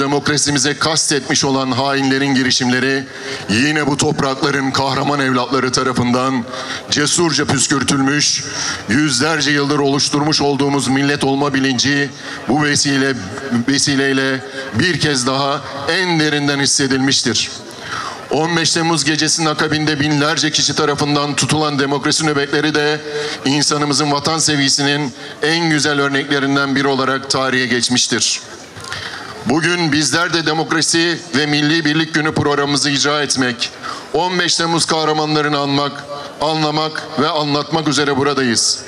demokrasimize kastetmiş olan hainlerin girişimleri yine bu toprakların kahraman evlatları tarafından cesurca püskürtülmüş, yüzlerce yıldır oluşturmuş olduğumuz millet olma bilinci bu vesile vesileyle bir kez daha en derinden hissedilmiştir. 15 Temmuz gecesinin akabinde binlerce kişi tarafından tutulan demokrasi nöbetleri de insanımızın vatan sevgisinin en güzel örneklerinden biri olarak tarihe geçmiştir. Bugün bizler de demokrasi ve milli birlik günü programımızı icra etmek, 15 Temmuz kahramanlarını anmak, anlamak ve anlatmak üzere buradayız.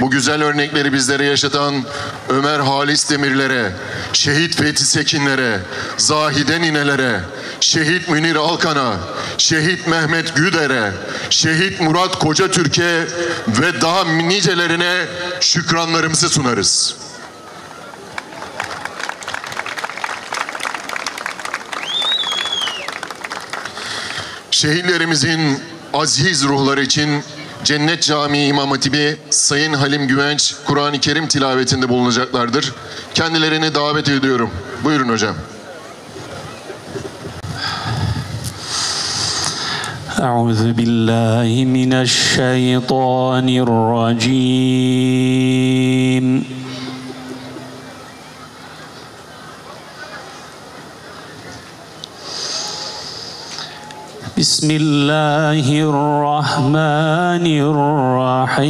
Bu güzel örnekleri bizlere yaşatan Ömer Halis Demirlere, Şehit Fethi Sekinlere, Zahide Ninelere, Şehit Münir Alkan'a, Şehit Mehmet Güder'e, Şehit Murat Koca Türkiye ve daha nicelerine şükranlarımızı sunarız. Şehitlerimizin aziz ruhları için Cennet Camii İmam Hatibi Sayın Halim Güvenç Kur'an-ı Kerim tilavetinde bulunacaklardır. Kendilerini davet ediyorum. Buyurun hocam. أعوذ بالله من الشيطان الرجيم بسم الله الرحمن الرحيم.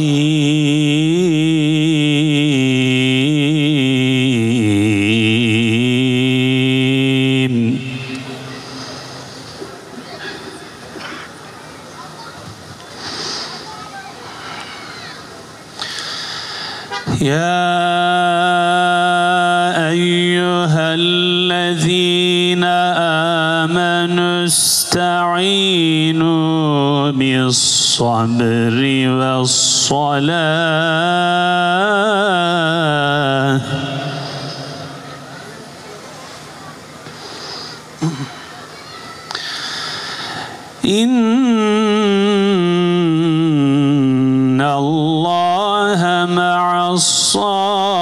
يا أيها الذين آمنوا استعينوا بالصبر والصلاة إن الله مع الصابرين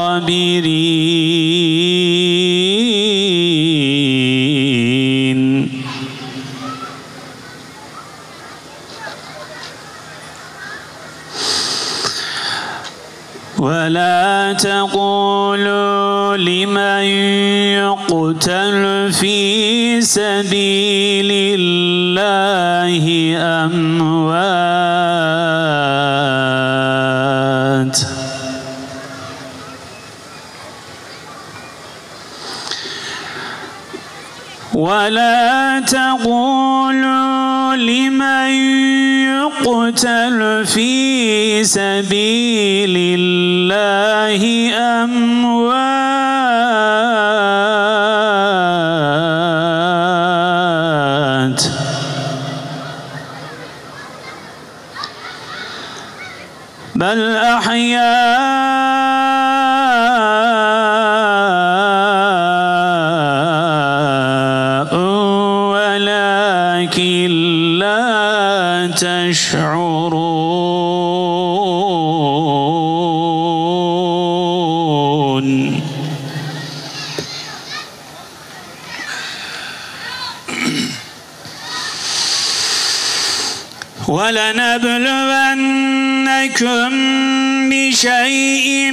ولا تقولوا لمن يقتل في سبيل الله أموات. ولا تقولوا لمن يقتل في سبيل الله أموات. بل أحياء يشعرون ولنبلونكم بشيء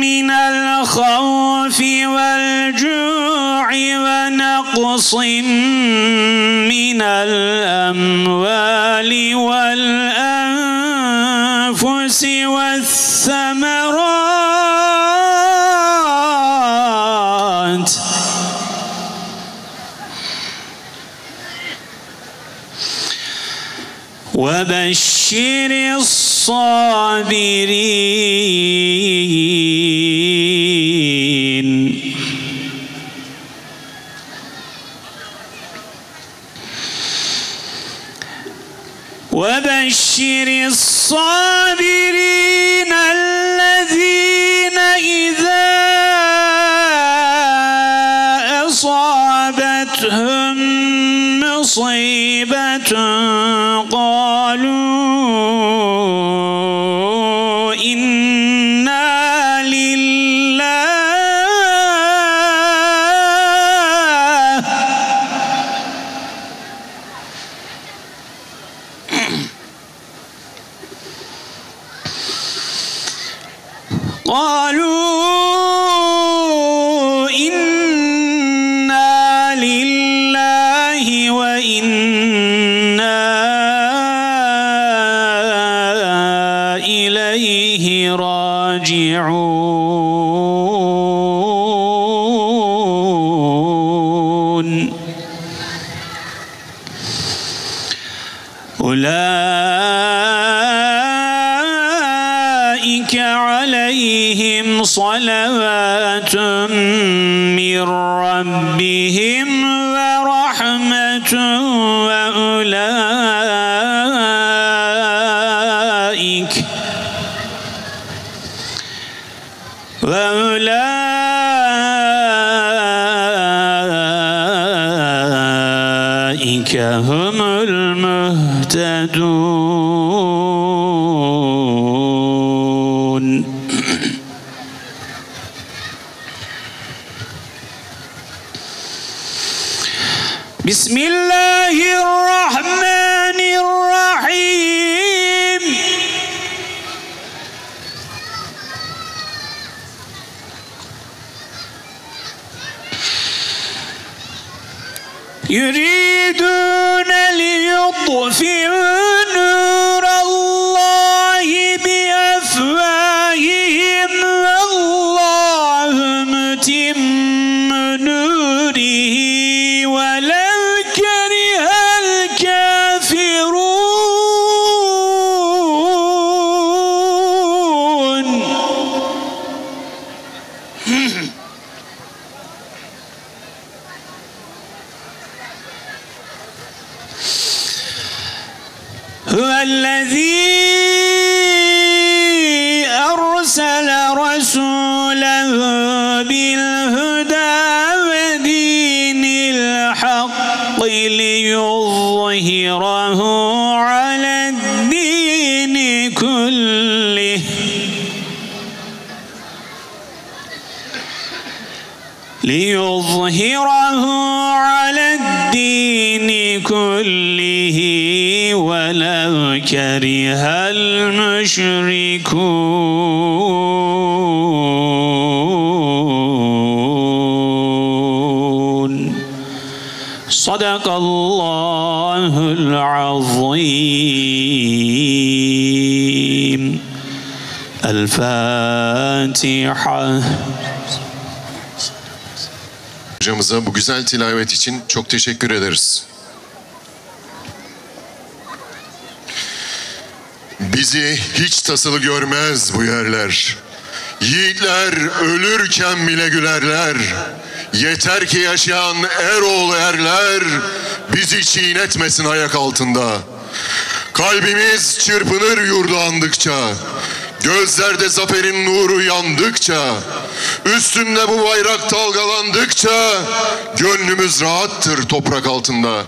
من الخوف والجوع ونقص من الأموال والأنفس والثمرات. وبشر الصابرين. وبشر الصابرين الذين إذا أصابتهم مصيبة راجعون. أولئك عليهم صلوات من ربهم. المهتدون بسم الله الرحمن الرحيم. يريدون ليطفئوا نور ليظهره على الدين كله. ليظهره على الدين كله ولو كره المشركون. صدق الله العظيم الفاتحه Hocamıza bu güzel tilavet için çok teşekkür ederiz. Bizi hiç tasılı görmez bu yerler. Yiğitler ölürken bile gülerler. Yeter ki yaşayan Eroğlu erler bizi çiğnetmesin ayak altında. Kalbimiz çırpınır yurdu andıkça. Gözlerde zaferin nuru yandıkça, üstünde bu bayrak dalgalandıkça, gönlümüz rahattır toprak altında.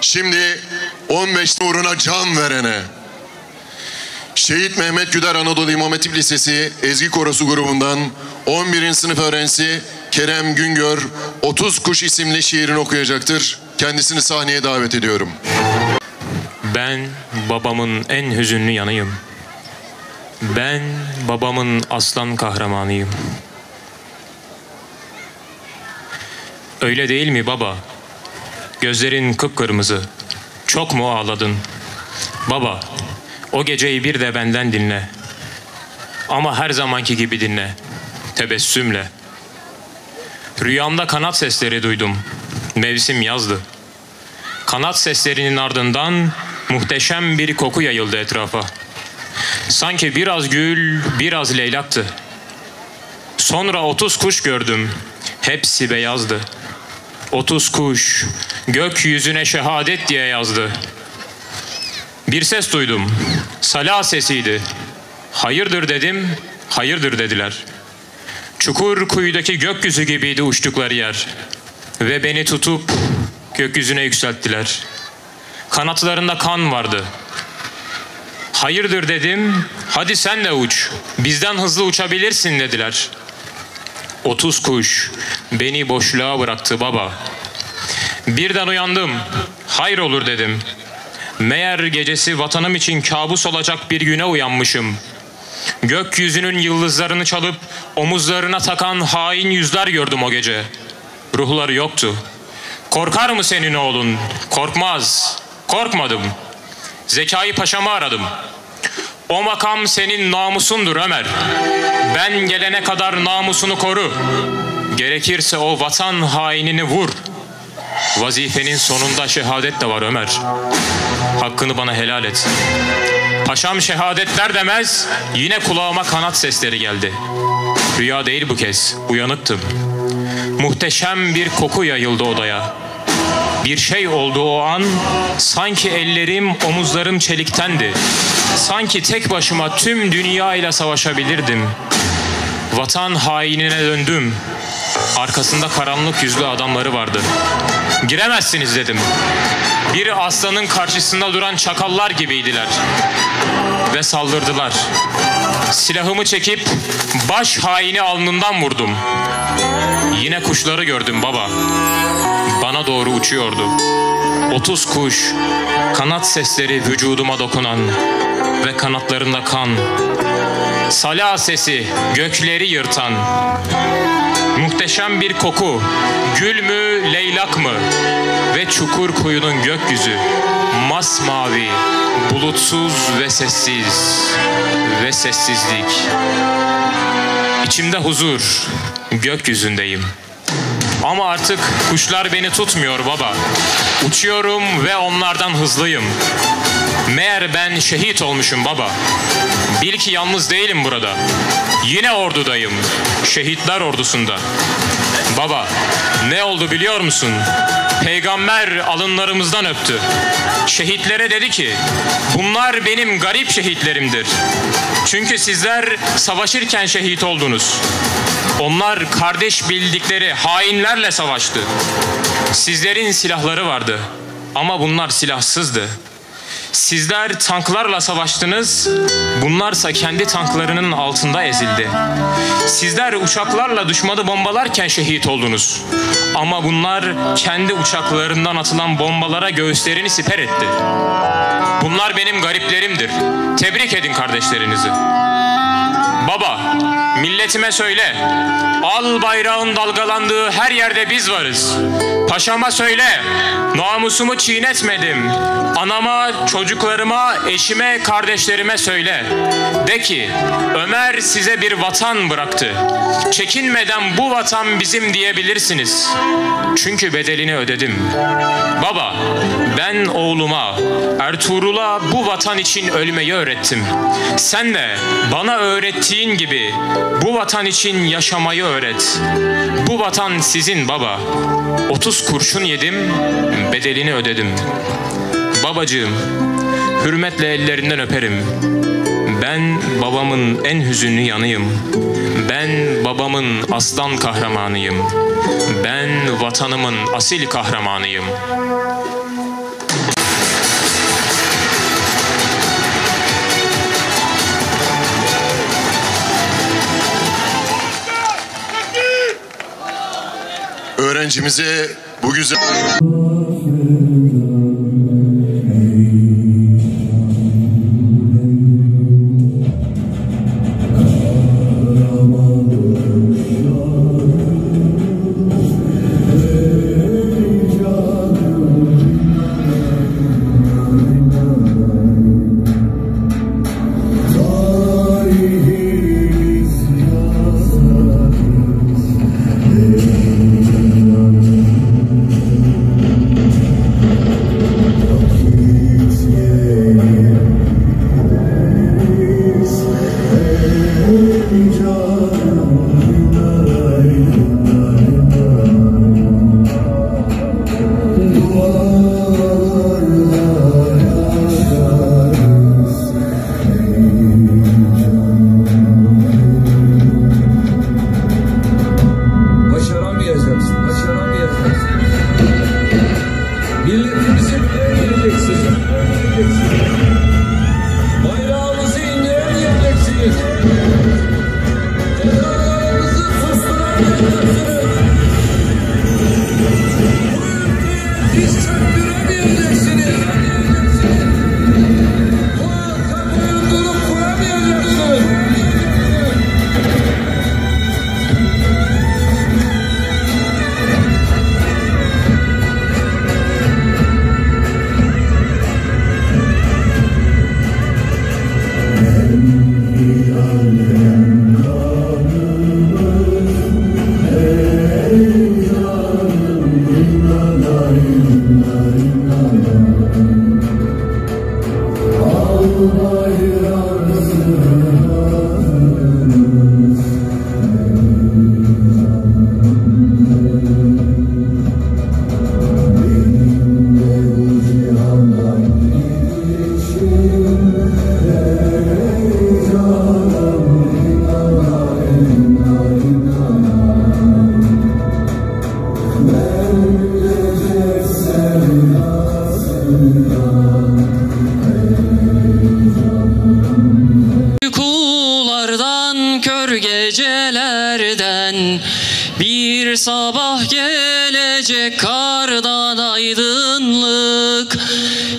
Şimdi 15 uğruna can verene, Şehit Mehmet Güder Anadolu İmam Hatip Lisesi Ezgi Korosu grubundan 11. sınıf öğrencisi Kerem Güngör 30 Kuş isimli şiirini okuyacaktır. Kendisini sahneye davet ediyorum. Ben babamın en hüzünlü yanıyım. Ben babamın aslan kahramanıyım. Öyle değil mi baba? Gözlerin kıpkırmızı. Çok mu ağladın? Baba, o geceyi bir de benden dinle. Ama her zamanki gibi dinle. Tebessümle. Rüyamda kanat sesleri duydum. Mevsim yazdı. Kanat seslerinin ardından muhteşem bir koku yayıldı etrafa. Sanki biraz gül, biraz leylaktı. Sonra otuz kuş gördüm. Hepsi beyazdı. Otuz kuş gökyüzüne şehadet diye yazdı. Bir ses duydum. Sala sesiydi. Hayırdır dedim, hayırdır dediler. Çukur kuyudaki gökyüzü gibiydi uçtukları yer. Ve beni tutup gökyüzüne yükselttiler. Kanatlarında kan vardı. Hayırdır dedim, hadi sen de uç, bizden hızlı uçabilirsin dediler. Otuz kuş beni boşluğa bıraktı baba. Birden uyandım, hayır olur dedim. Meğer gecesi vatanım için kabus olacak bir güne uyanmışım. Gökyüzünün yıldızlarını çalıp omuzlarına takan hain yüzler gördüm o gece. Ruhları yoktu. Korkar mı senin oğlun? Korkmaz. Korkmadım. Zekai Paşa'mı aradım. O makam senin namusundur Ömer. Ben gelene kadar namusunu koru. Gerekirse o vatan hainini vur. Vazifenin sonunda şehadet de var Ömer. hakkını bana helal et. Paşam şehadetler demez, yine kulağıma kanat sesleri geldi. Rüya değil bu kez, uyanıktım. Muhteşem bir koku yayıldı odaya. Bir şey oldu o an, sanki ellerim, omuzlarım çeliktendi. Sanki tek başıma tüm dünya ile savaşabilirdim. Vatan hainine döndüm. Arkasında karanlık yüzlü adamları vardı. Giremezsiniz dedim. Bir aslanın karşısında duran çakallar gibiydiler. Ve saldırdılar. Silahımı çekip baş haini alnından vurdum. Yine kuşları gördüm baba. Bana doğru uçuyordu. Otuz kuş, kanat sesleri vücuduma dokunan ve kanatlarında kan. Sala sesi gökleri yırtan. Muhteşem bir koku. Gül mü, leylak mı? Ve çukur kuyunun gökyüzü. Masmavi, bulutsuz ve sessiz. Ve sessizlik. İçimde huzur. Gökyüzündeyim. Ama artık kuşlar beni tutmuyor baba. Uçuyorum ve onlardan hızlıyım. Meğer ben şehit olmuşum baba. Bil ki yalnız değilim burada. Yine ordudayım. Şehitler ordusunda. Baba, ne oldu biliyor musun? Peygamber alınlarımızdan öptü. Şehitlere dedi ki, bunlar benim garip şehitlerimdir. Çünkü sizler savaşırken şehit oldunuz. Onlar kardeş bildikleri hainlerle savaştı. Sizlerin silahları vardı ama bunlar silahsızdı. Sizler tanklarla savaştınız, bunlarsa kendi tanklarının altında ezildi. Sizler uçaklarla düşmanı bombalarken şehit oldunuz. Ama bunlar kendi uçaklarından atılan bombalara göğüslerini siper etti. Bunlar benim gariplerimdir. Tebrik edin kardeşlerinizi. Milletime söyle. Al bayrağın dalgalandığı her yerde biz varız. Paşama söyle. Namusumu çiğnetmedim. Anama, çocuklarıma, eşime, kardeşlerime söyle. De ki Ömer size bir vatan bıraktı. Çekinmeden bu vatan bizim diyebilirsiniz. Çünkü bedelini ödedim. Baba, ben oğluma, Ertuğrul'a bu vatan için ölmeyi öğrettim. Sen de bana öğrettiğin gibi bu vatan için yaşamayı öğret. Bu vatan sizin baba. 30 kurşun yedim, bedelini ödedim. Babacığım, hürmetle ellerinden öperim. Ben babamın en hüzünlü yanıyım. Ben babamın aslan kahramanıyım. Ben vatanımın asil kahramanıyım. Öğrencimize bu güzel... gelecek kardan aydınlık.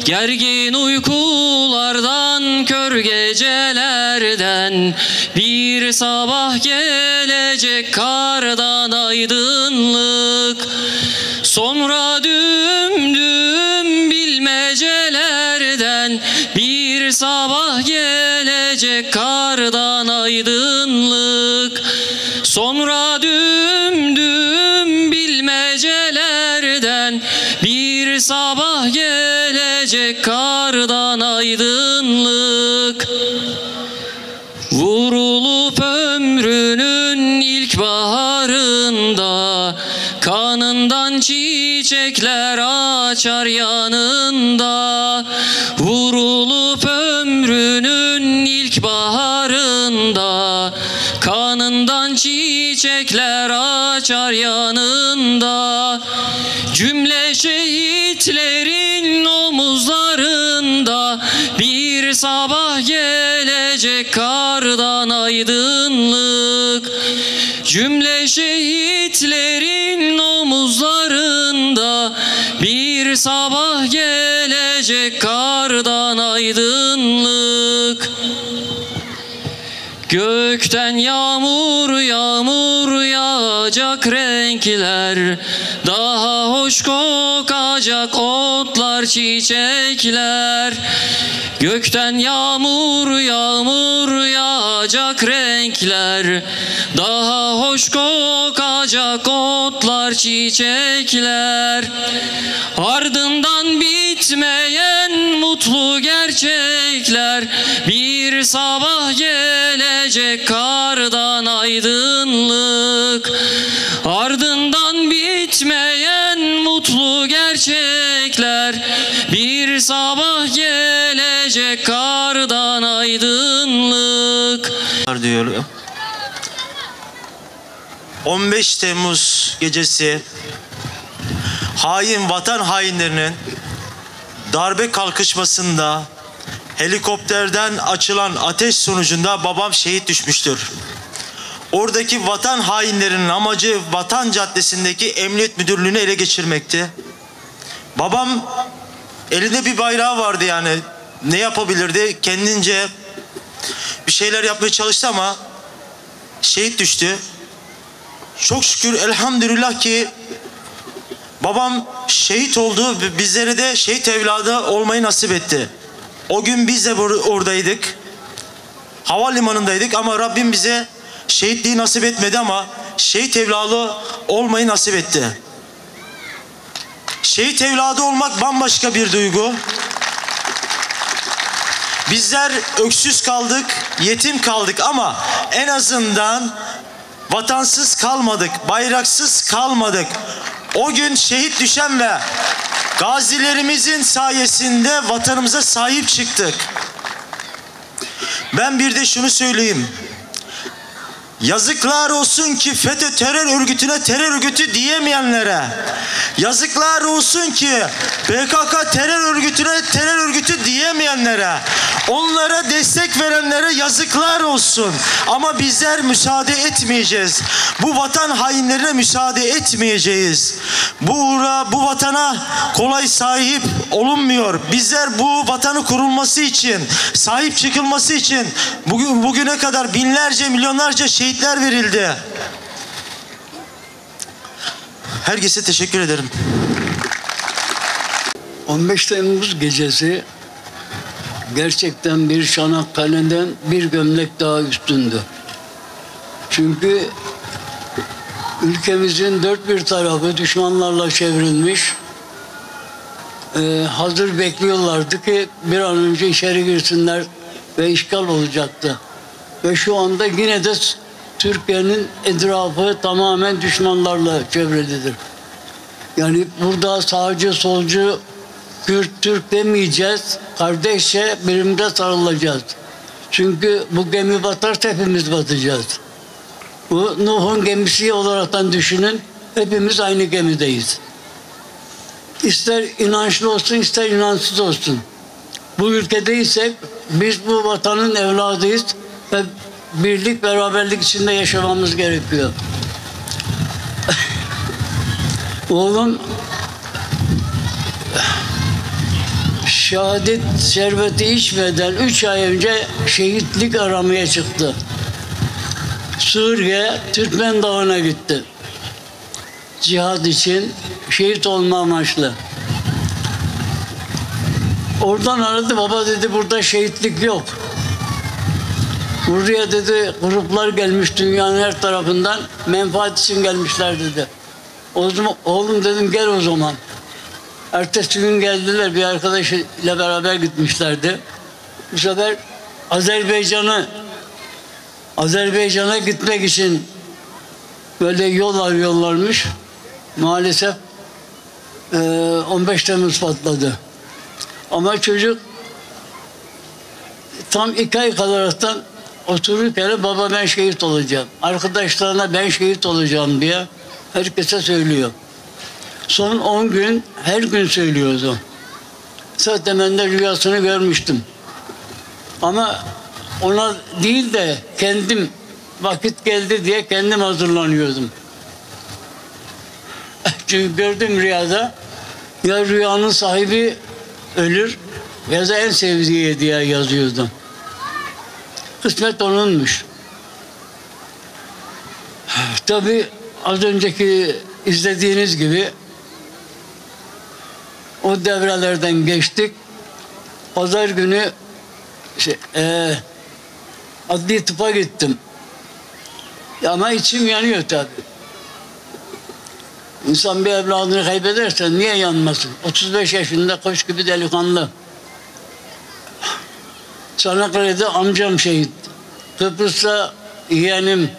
Gergin uykulardan kör gecelerden. Bir sabah gelecek kardan aydınlık. Sonra düm düm bilmecelerden. Bir sabah gelecek kardan aydınlık. Sonra aydınlık. Vurulup ömrünün ilk baharında Kanından çiçekler açar yanında. Vurulup ömrünün ilk baharında Kanından çiçekler açar yanında. Cümle şehitlerin omuzlarında aydınlık. Cümle şehitlerin omuzlarında Bir sabah gelecek kardan aydınlık. Gökten yağmur yağmur yağacak renkler Daha hoş kokacak otlar çiçekler. Gökten yağmur yağmur yağacak renkler. Daha hoş kokacak otlar çiçekler. Ardından bitmeyen mutlu gerçekler. Bir sabah gelecek kardan aydınlık sabah gelecek kardan aydınlık diyor. 15 Temmuz gecesi hain vatan hainlerinin darbe kalkışmasında helikopterden açılan ateş sonucunda babam şehit düşmüştür. Oradaki vatan hainlerinin amacı Vatan Caddesi'ndeki Emniyet Müdürlüğü'nü ele geçirmekti. Babam elinde bir bayrağı vardı yani ne yapabilirdi? Kendince bir şeyler yapmaya çalıştı ama şehit düştü. Çok şükür elhamdülillah ki babam şehit oldu ve bizlere de şehit evladı olmayı nasip etti. O gün biz de oradaydık. Havalimanındaydık ama Rabbim bize şehitliği nasip etmedi ama şehit evladı olmayı nasip etti. Şehit evladı olmak bambaşka bir duygu. Bizler öksüz kaldık, yetim kaldık ama en azından vatansız kalmadık, bayraksız kalmadık. O gün şehit düşen ve gazilerimizin sayesinde vatanımıza sahip çıktık. Ben bir de şunu söyleyeyim. Yazıklar olsun ki FETÖ terör örgütüne terör örgütü diyemeyenlere. Yazıklar olsun ki PKK terör örgütüne terör örgütü diyemeyenlere. Onlara destek verenlere yazıklar olsun. Ama bizler müsaade etmeyeceğiz. Bu vatan hainlerine müsaade etmeyeceğiz. Bu uğra, bu vatana kolay sahip olunmuyor. Bizler bu vatanı kurulması için, sahip çıkılması için bugün bugüne kadar binlerce, milyonlarca şehitler verildi. Herkese teşekkür ederim. 15 Temmuz gecesi gerçekten bir Çanakkale'den bir gömlek daha üstündü. Çünkü ülkemizin dört bir tarafı düşmanlarla çevrilmiş. Ee, hazır bekliyorlardı ki bir an önce içeri girsinler ve işgal olacaktı. Ve şu anda yine de Türkiye'nin etrafı tamamen düşmanlarla çevrilidir. Yani burada sağcı solcu Kürt Türk demeyeceğiz. Kardeşçe birbirimize sarılacağız. Çünkü bu gemi batarsa hepimiz batacağız. Bu Nuh'un gemisi olaraktan düşünün. Hepimiz aynı gemideyiz. İster inançlı olsun ister inançsız olsun. Bu ülkedeysek biz bu vatanın evladıyız ve birlik beraberlik içinde yaşamamız gerekiyor. Oğlum şehadet şerbeti içmeden üç ay önce şehitlik aramaya çıktı. Suriye Türkmen Dağı'na gitti. Cihad için şehit olma amaçlı. Oradan aradı baba dedi burada şehitlik yok. Buraya dedi gruplar gelmiş dünyanın her tarafından menfaat için gelmişler dedi. O zaman, oğlum dedim gel o zaman. Ertesi gün geldiler bir arkadaşıyla beraber gitmişlerdi. Bu sefer Azerbaycan'ı Azerbaycan'a gitmek için böyle yol arıyorlarmış. Maalesef eee, 15 Temmuz patladı. Ama çocuk tam iki ay kalaraktan otururken baba ben şehit olacağım. Arkadaşlarına ben şehit olacağım diye herkese söylüyor. Son 10 gün her gün söylüyordu. Zaten ben de rüyasını görmüştüm. Ama ona değil de kendim vakit geldi diye kendim hazırlanıyordum. Çünkü gördüm rüyada ya rüyanın sahibi ölür ya da en sevdiği diye yazıyordu. Kısmet onunmuş. Tabi az önceki izlediğiniz gibi o devrelerden geçtik. Pazar günü şey, eee adli tıpa gittim. Ama içim yanıyor tabi. İnsan bir evladını kaybederse niye yanmasın? 35 yaşında koç gibi delikanlı. Çanakkale'de amcam şehit. Kıbrıs'ta yeğenim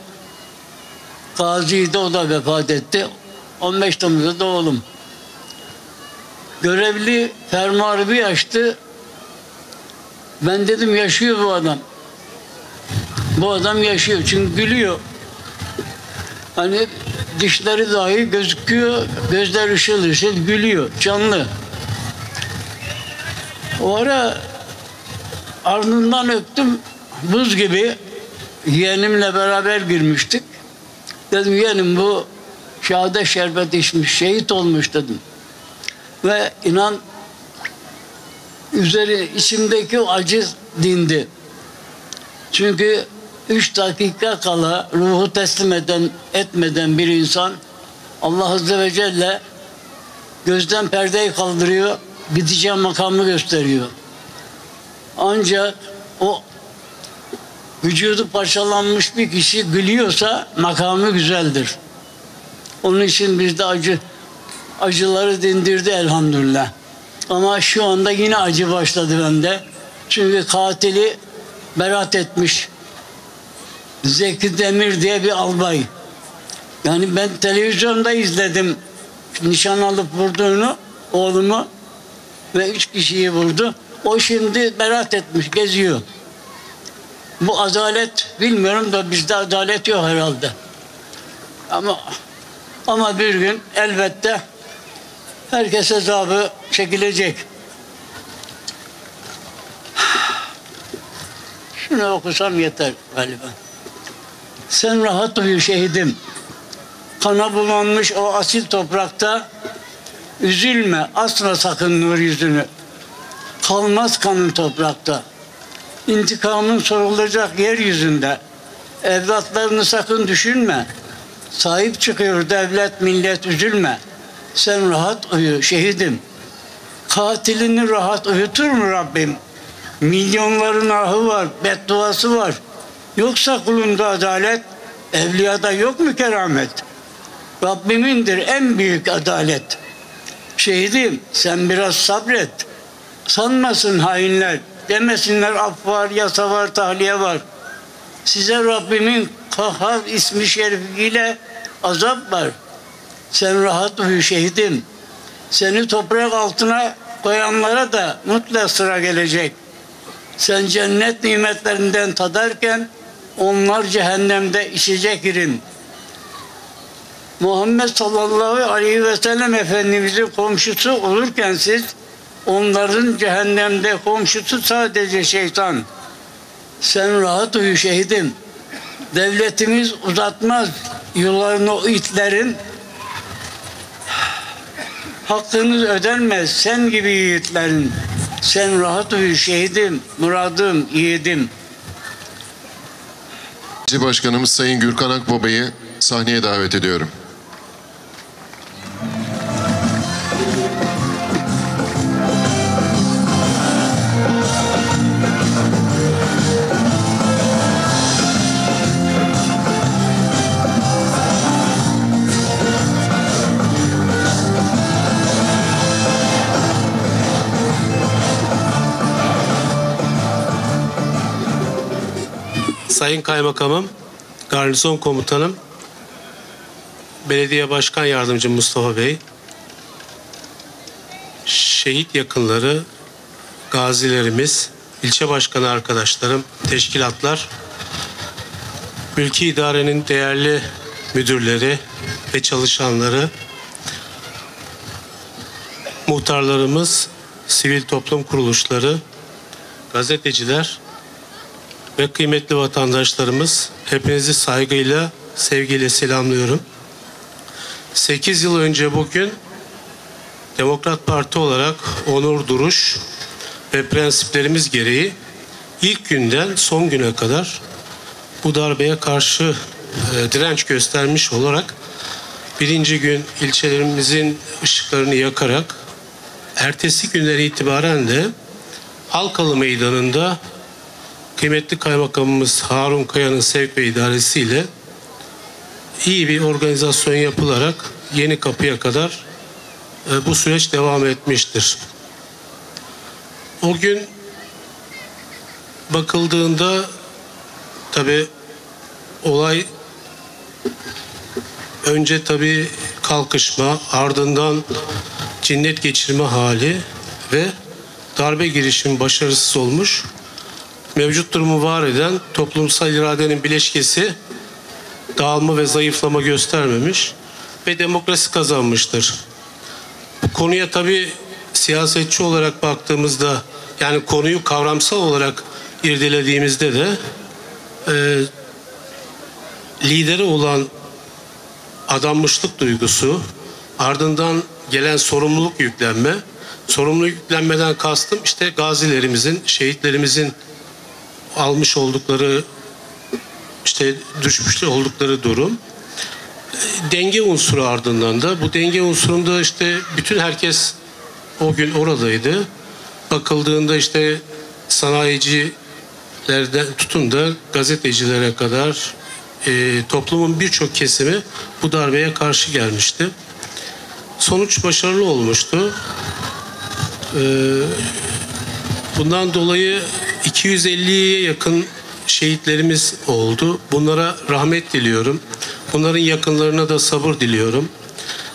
Gazi'de o da vefat etti. 15 Temmuz'da da oğlum. Görevli fermuarı bir açtı. Ben dedim yaşıyor bu adam. Bu adam yaşıyor çünkü gülüyor. Hani dişleri dahi gözüküyor, gözler ışıl ışıl gülüyor, canlı. O ara ardından öptüm, buz gibi yeğenimle beraber girmiştik. Dedim yeğenim bu şahade şerbet içmiş, şehit olmuş dedim. Ve inan üzeri içimdeki acı dindi. Çünkü üç dakika kala ruhu teslim eden, etmeden bir insan Allah Azze ve Celle gözden perdeyi kaldırıyor, gideceğim makamı gösteriyor. Ancak o vücudu parçalanmış bir kişi gülüyorsa makamı güzeldir. Onun için bizde acı acıları dindirdi elhamdülillah. Ama şu anda yine acı başladı bende. Çünkü katili berat etmiş. Zeki Demir diye bir albay. Yani ben televizyonda izledim nişan alıp vurduğunu oğlumu ve üç kişiyi vurdu. O şimdi berat etmiş, geziyor. Bu adalet bilmiyorum da bizde adalet yok herhalde. Ama ama bir gün elbette herkes hesabı çekilecek. Şunu okusam yeter galiba. Sen rahat uyu şehidim. Kana bulanmış o asil toprakta üzülme, asma sakın nur yüzünü. Kalmaz kanın toprakta. İntikamın sorulacak yeryüzünde. Evlatlarını sakın düşünme. Sahip çıkıyor devlet, millet üzülme. Sen rahat uyu şehidim. Katilini rahat uyutur mu Rabbim? Milyonların ahı var, bedduası var. Yoksa kulunda adalet, evliyada yok mu keramet? Rabbimindir en büyük adalet. Şehidim sen biraz sabret. Sanmasın hainler. Demesinler af var, yasa var, tahliye var. Size Rabbimin kahhar ismi şerifiyle azap var. Sen rahat uyu şehidim. Seni toprak altına koyanlara da mutlaka sıra gelecek. Sen cennet nimetlerinden tadarken onlar cehennemde içecek irin. Muhammed sallallahu aleyhi ve sellem Efendimizin komşusu olurken siz onların cehennemde komşusu sadece şeytan. Sen rahat uyu şehidim. Devletimiz uzatmaz yollarını o itlerin Hakkınız ödenmez sen gibi yiğitlerin. Sen rahat uyu şehidim, muradım, yiğidim. Başkanımız Sayın Gürkan Akbaba'yı sahneye davet ediyorum. Sayın Kaymakamım, Garnizon Komutanım, Belediye Başkan Yardımcım Mustafa Bey, şehit yakınları, gazilerimiz, ilçe başkanı arkadaşlarım, teşkilatlar, mülki idarenin değerli müdürleri ve çalışanları, muhtarlarımız, sivil toplum kuruluşları, gazeteciler, ve kıymetli vatandaşlarımız hepinizi saygıyla, sevgiyle selamlıyorum. 8 yıl önce bugün Demokrat Parti olarak onur duruş ve prensiplerimiz gereği ilk günden son güne kadar bu darbeye karşı e, direnç göstermiş olarak birinci gün ilçelerimizin ışıklarını yakarak ertesi günden itibaren de Halkalı Meydanı'nda kıymetli kaymakamımız Harun Kaya'nın sevk ve idaresiyle iyi bir organizasyon yapılarak yeni kapıya kadar e, bu süreç devam etmiştir. O gün bakıldığında tabi olay önce tabi kalkışma ardından cinnet geçirme hali ve darbe girişimi başarısız olmuş mevcut durumu var eden toplumsal iradenin bileşkesi dağılma ve zayıflama göstermemiş ve demokrasi kazanmıştır. Bu konuya tabi siyasetçi olarak baktığımızda yani konuyu kavramsal olarak irdelediğimizde de e, lideri olan adanmışlık duygusu ardından gelen sorumluluk yüklenme sorumluluk yüklenmeden kastım işte gazilerimizin şehitlerimizin almış oldukları işte düşmüş oldukları durum denge unsuru ardından da bu denge unsurunda işte bütün herkes o gün oradaydı. Bakıldığında işte sanayicilerden tutun da gazetecilere kadar e, toplumun birçok kesimi bu darbeye karşı gelmişti. Sonuç başarılı olmuştu. E, bundan dolayı 250'ye yakın şehitlerimiz oldu. Bunlara rahmet diliyorum. Bunların yakınlarına da sabır diliyorum.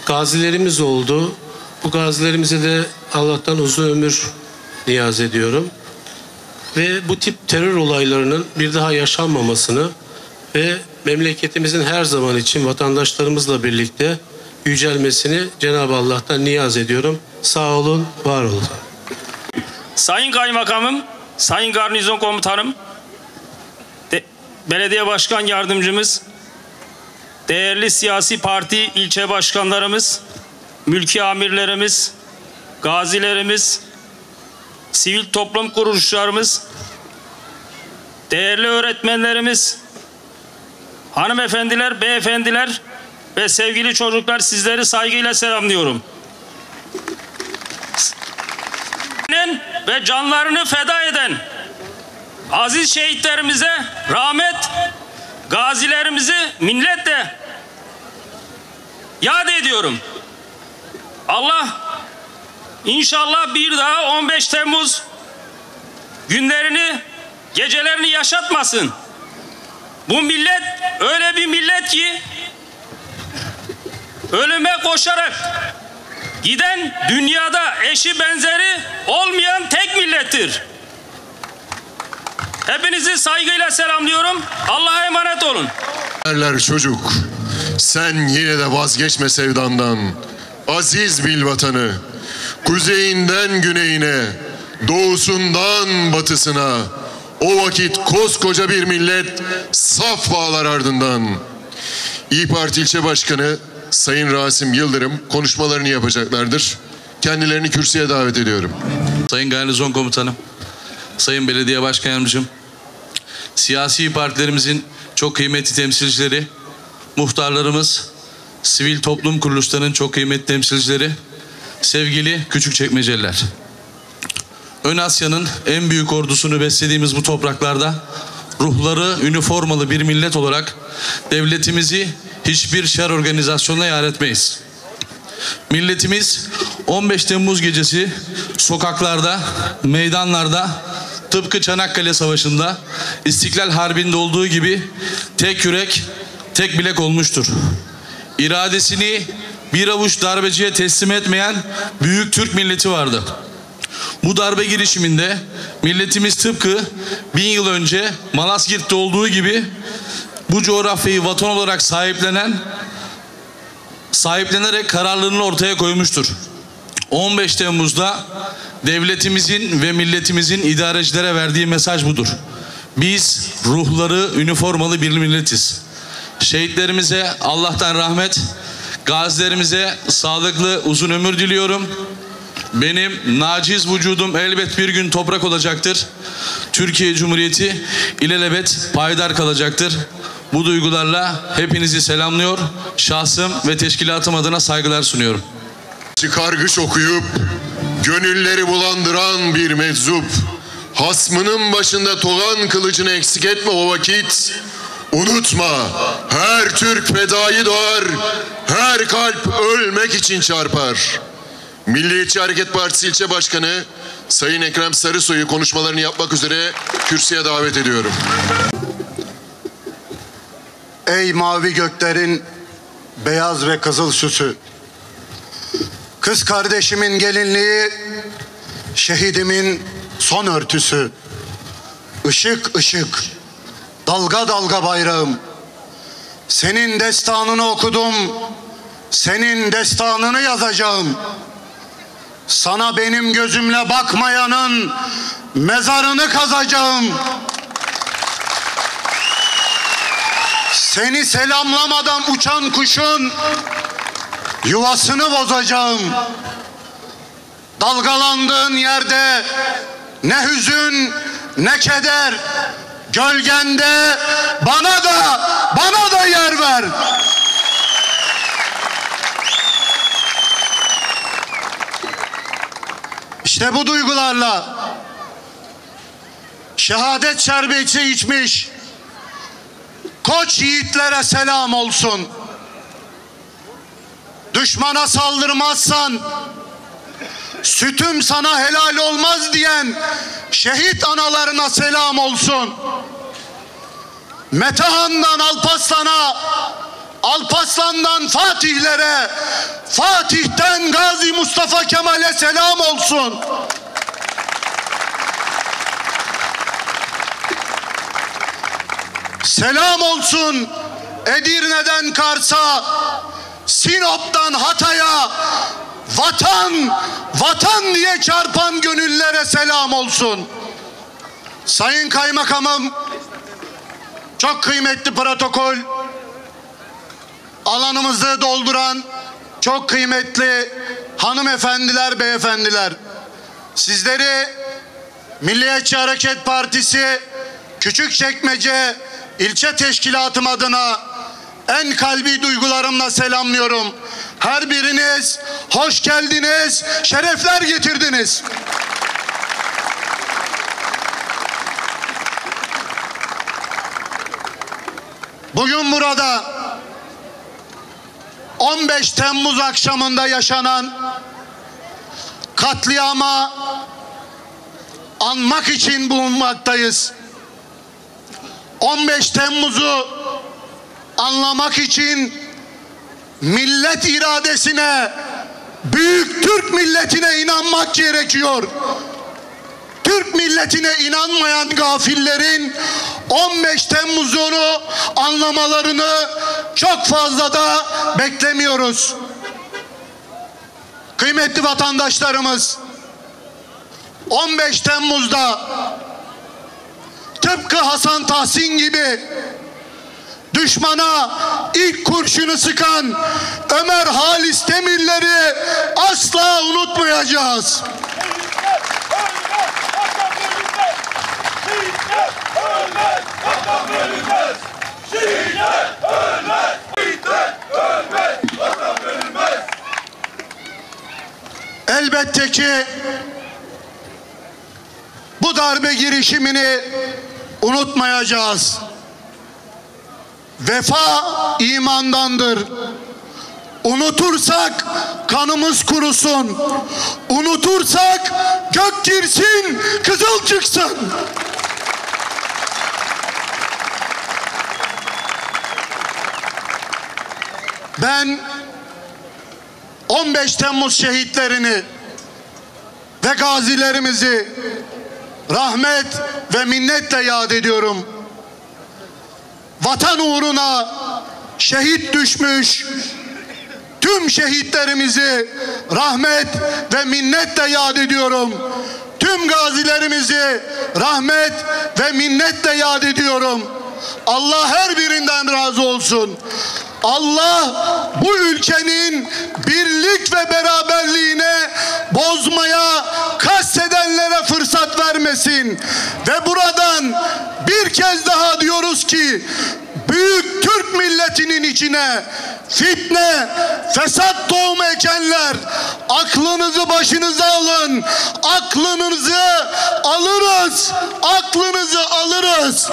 Gazilerimiz oldu. Bu gazilerimize de Allah'tan uzun ömür niyaz ediyorum. Ve bu tip terör olaylarının bir daha yaşanmamasını ve memleketimizin her zaman için vatandaşlarımızla birlikte yücelmesini Cenab-ı Allah'tan niyaz ediyorum. Sağ olun, var olun. Sayın Kaymakamım, Sayın Garnizon Komutanım, de- Belediye Başkan Yardımcımız, değerli siyasi parti ilçe başkanlarımız, mülki amirlerimiz, gazilerimiz, sivil toplum kuruluşlarımız, değerli öğretmenlerimiz, hanımefendiler, beyefendiler ve sevgili çocuklar sizleri saygıyla selamlıyorum. Ve canlarını feda eden aziz şehitlerimize rahmet, gazilerimizi minnetle yad ediyorum. Allah inşallah bir daha 15 Temmuz günlerini, gecelerini yaşatmasın. Bu millet öyle bir millet ki ölüme koşarak giden dünyada eşi benzeri olmayan tek millettir. Hepinizi saygıyla selamlıyorum. Allah'a emanet olun. Derler çocuk, sen yine de vazgeçme sevdandan. Aziz bil vatanı, kuzeyinden güneyine, doğusundan batısına. O vakit koskoca bir millet saf bağlar ardından. İyi Parti ilçe başkanı Sayın Rasim Yıldırım konuşmalarını yapacaklardır. Kendilerini kürsüye davet ediyorum. Sayın Garnizon Komutanım, Sayın Belediye Başkan siyasi partilerimizin çok kıymetli temsilcileri, muhtarlarımız, sivil toplum kuruluşlarının çok kıymetli temsilcileri, sevgili küçük çekmeceliler. Ön Asya'nın en büyük ordusunu beslediğimiz bu topraklarda ruhları üniformalı bir millet olarak devletimizi hiçbir şer organizasyonuna yar etmeyiz. Milletimiz 15 Temmuz gecesi sokaklarda, meydanlarda tıpkı Çanakkale Savaşı'nda İstiklal Harbi'nde olduğu gibi tek yürek, tek bilek olmuştur. İradesini bir avuç darbeciye teslim etmeyen büyük Türk milleti vardı. Bu darbe girişiminde milletimiz tıpkı bin yıl önce Malazgirt'te olduğu gibi bu coğrafyayı vatan olarak sahiplenen sahiplenerek kararlılığını ortaya koymuştur. 15 Temmuz'da devletimizin ve milletimizin idarecilere verdiği mesaj budur. Biz ruhları üniformalı bir milletiz. Şehitlerimize Allah'tan rahmet, gazilerimize sağlıklı uzun ömür diliyorum. Benim naciz vücudum elbet bir gün toprak olacaktır. Türkiye Cumhuriyeti ilelebet payidar kalacaktır. Bu duygularla hepinizi selamlıyor. Şahsım ve teşkilatım adına saygılar sunuyorum. Çıkargıç okuyup gönülleri bulandıran bir meczup. Hasmının başında tolan kılıcını eksik etme o vakit. Unutma her Türk fedai doğar, her kalp ölmek için çarpar. Milliyetçi Hareket Partisi ilçe başkanı Sayın Ekrem Sarısoy'u konuşmalarını yapmak üzere kürsüye davet ediyorum. Ey mavi göklerin beyaz ve kızıl süsü. Kız kardeşimin gelinliği, şehidimin son örtüsü. Işık ışık, dalga dalga bayrağım. Senin destanını okudum, senin destanını yazacağım. Sana benim gözümle bakmayanın mezarını kazacağım. Seni selamlamadan uçan kuşun yuvasını bozacağım. Dalgalandığın yerde ne hüzün ne keder gölgende bana da bana da yer ver. İşte bu duygularla şehadet şerbeti içmiş koç yiğitlere selam olsun. Düşmana saldırmazsan sütüm sana helal olmaz diyen şehit analarına selam olsun. Metehan'dan Alparslan'a, Alparslan'dan Fatihlere, Fatih'ten Gazi Mustafa Kemal'e selam olsun. Selam olsun Edirne'den Kars'a, Sinop'tan Hatay'a, vatan, vatan diye çarpan gönüllere selam olsun. Sayın Kaymakamım, çok kıymetli protokol, alanımızı dolduran çok kıymetli hanımefendiler, beyefendiler. Sizleri Milliyetçi Hareket Partisi Küçükçekmece ilçe teşkilatım adına en kalbi duygularımla selamlıyorum. Her biriniz hoş geldiniz, şerefler getirdiniz. Bugün burada 15 Temmuz akşamında yaşanan katliama anmak için bulunmaktayız. 15 Temmuz'u anlamak için millet iradesine, büyük Türk milletine inanmak gerekiyor. Türk milletine inanmayan gafillerin 15 Temmuz'unu anlamalarını çok fazla da beklemiyoruz. Kıymetli vatandaşlarımız 15 Temmuz'da tıpkı Hasan Tahsin gibi düşmana ilk kurşunu sıkan Ömer Halis Demirleri asla unutmayacağız. Elbette ki bu darbe girişimini unutmayacağız. Vefa imandandır. Unutursak kanımız kurusun. Unutursak gök girsin, kızıl çıksın. Ben 15 Temmuz şehitlerini ve gazilerimizi rahmet ve minnetle yad ediyorum. Vatan uğruna şehit düşmüş tüm şehitlerimizi rahmet ve minnetle yad ediyorum. Tüm gazilerimizi rahmet ve minnetle yad ediyorum. Allah her birinden razı olsun. Allah bu ülkenin birlik ve beraberliğine bozmaya kastedenlere fırsat vermesin. Ve buradan bir kez daha diyoruz ki büyük Türk milletinin içine fitne, fesat tohumu ekenler aklınızı başınıza alın. Aklınızı alırız. Aklınızı alırız.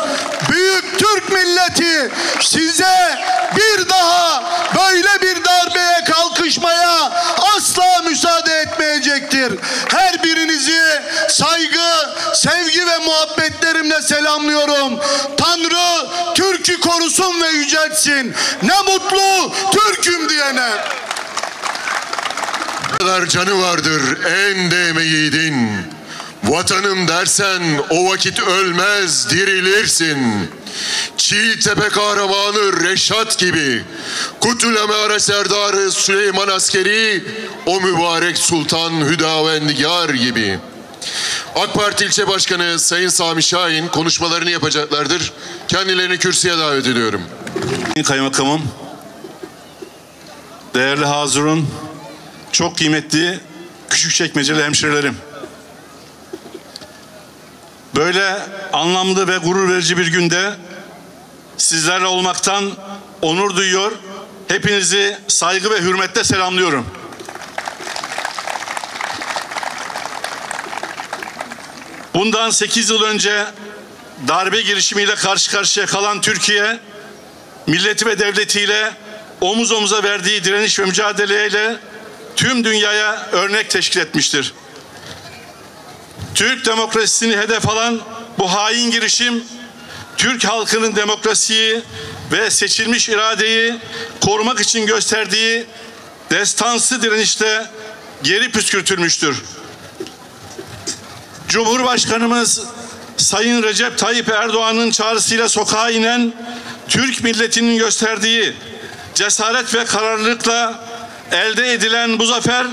Büyük Türk milleti size bir daha böyle bir darbeye kalkışmaya asla müsaade etmeyecektir. Her birinizi saygı, sevgi ve muhabbetlerimle selamlıyorum. Tanrı Türk'ü korusun ve yüceltsin. Ne mutlu Türk'üm diyene. kadar canı vardır en değme yiğidin. Vatanım dersen o vakit ölmez dirilirsin. Çiğtepe kahramanı Reşat gibi. Kutuleme ara serdarı Süleyman askeri. O mübarek Sultan Hüdavendigar gibi. AK Parti ilçe başkanı Sayın Sami Şahin konuşmalarını yapacaklardır. Kendilerini kürsüye davet ediyorum. Kaymakamım, değerli Hazırun, çok kıymetli küçükçekmeceli hemşerilerim. Böyle anlamlı ve gurur verici bir günde sizlerle olmaktan onur duyuyor. Hepinizi saygı ve hürmetle selamlıyorum. Bundan 8 yıl önce darbe girişimiyle karşı karşıya kalan Türkiye, milleti ve devletiyle omuz omuza verdiği direniş ve mücadeleyle tüm dünyaya örnek teşkil etmiştir. Türk demokrasisini hedef alan bu hain girişim Türk halkının demokrasiyi ve seçilmiş iradeyi korumak için gösterdiği destansı direnişte geri püskürtülmüştür. Cumhurbaşkanımız Sayın Recep Tayyip Erdoğan'ın çağrısıyla sokağa inen Türk milletinin gösterdiği cesaret ve kararlılıkla elde edilen bu zafer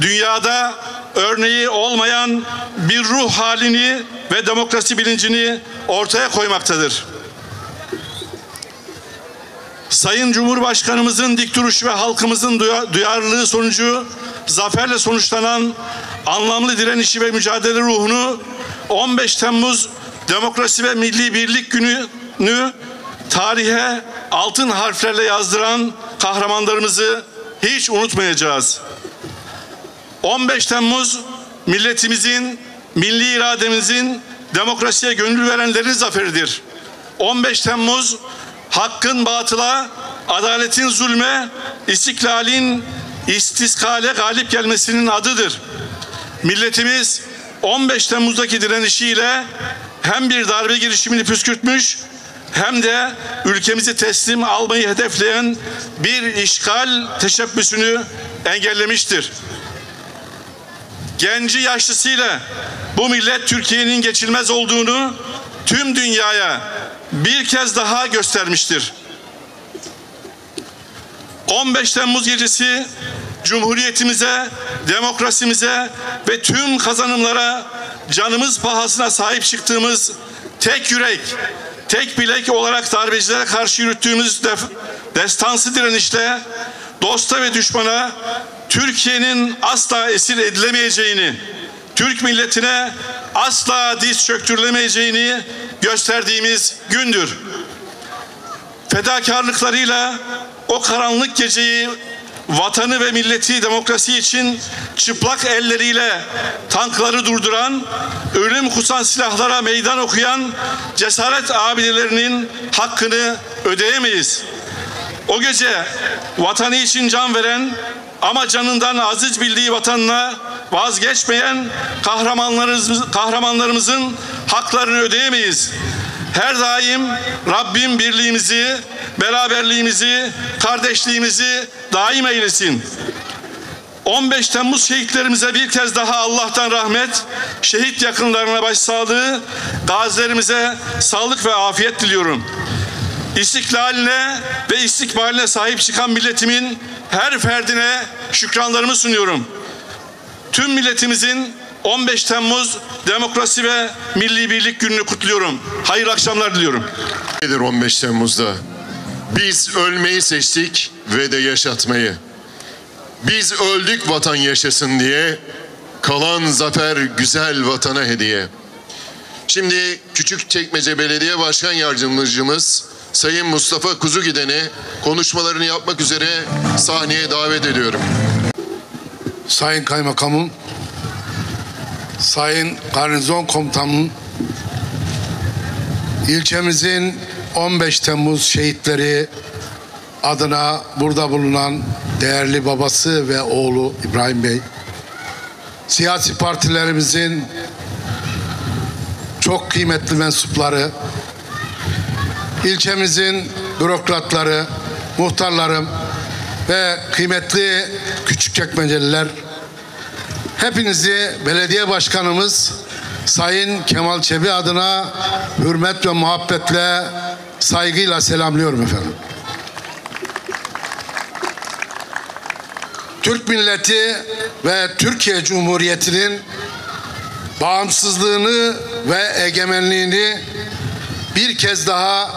dünyada örneği olmayan bir ruh halini ve demokrasi bilincini ortaya koymaktadır. Sayın Cumhurbaşkanımızın dik duruşu ve halkımızın duyarlılığı sonucu zaferle sonuçlanan anlamlı direnişi ve mücadele ruhunu 15 Temmuz Demokrasi ve Milli Birlik Günü'nü tarihe altın harflerle yazdıran kahramanlarımızı hiç unutmayacağız. 15 Temmuz milletimizin, milli irademizin demokrasiye gönül verenlerin zaferidir. 15 Temmuz hakkın batıla, adaletin zulme, istiklalin istiskale galip gelmesinin adıdır. Milletimiz 15 Temmuz'daki direnişiyle hem bir darbe girişimini püskürtmüş hem de ülkemizi teslim almayı hedefleyen bir işgal teşebbüsünü engellemiştir. Genci yaşlısıyla bu millet Türkiye'nin geçilmez olduğunu tüm dünyaya bir kez daha göstermiştir. 15 Temmuz gecesi Cumhuriyetimize, demokrasimize ve tüm kazanımlara canımız pahasına sahip çıktığımız tek yürek, tek bilek olarak darbecilere karşı yürüttüğümüz def- destansı direnişle dosta ve düşmana Türkiye'nin asla esir edilemeyeceğini, Türk milletine asla diz çöktürülemeyeceğini gösterdiğimiz gündür. Fedakarlıklarıyla o karanlık geceyi vatanı ve milleti demokrasi için çıplak elleriyle tankları durduran, ölüm kusan silahlara meydan okuyan cesaret abidelerinin hakkını ödeyemeyiz. O gece vatanı için can veren ama canından aziz bildiği vatanına vazgeçmeyen kahramanlarımız, kahramanlarımızın haklarını ödeyemeyiz. Her daim Rabbim birliğimizi, beraberliğimizi, kardeşliğimizi daim eylesin. 15 Temmuz şehitlerimize bir kez daha Allah'tan rahmet, şehit yakınlarına başsağlığı, gazilerimize sağlık ve afiyet diliyorum. İstiklaline ve istikbaline sahip çıkan milletimin her ferdine şükranlarımı sunuyorum. Tüm milletimizin 15 Temmuz Demokrasi ve Milli Birlik Günü'nü kutluyorum. Hayırlı akşamlar diliyorum. Nedir 15 Temmuz'da? Biz ölmeyi seçtik ve de yaşatmayı. Biz öldük vatan yaşasın diye, kalan zafer güzel vatana hediye. Şimdi Küçükçekmece Belediye Başkan Yardımcımız Sayın Mustafa Kuzugiden'i konuşmalarını yapmak üzere sahneye davet ediyorum. Sayın Kaymakamım, Sayın Garnizon Komutanım, ilçemizin 15 Temmuz şehitleri adına burada bulunan değerli babası ve oğlu İbrahim Bey, siyasi partilerimizin çok kıymetli mensupları, ilçemizin bürokratları, muhtarlarım ve kıymetli küçükçekmeceliler, hepinizi belediye başkanımız Sayın Kemal Çebi adına hürmet ve muhabbetle, saygıyla selamlıyorum efendim. Türk milleti ve Türkiye Cumhuriyeti'nin bağımsızlığını ve egemenliğini bir kez daha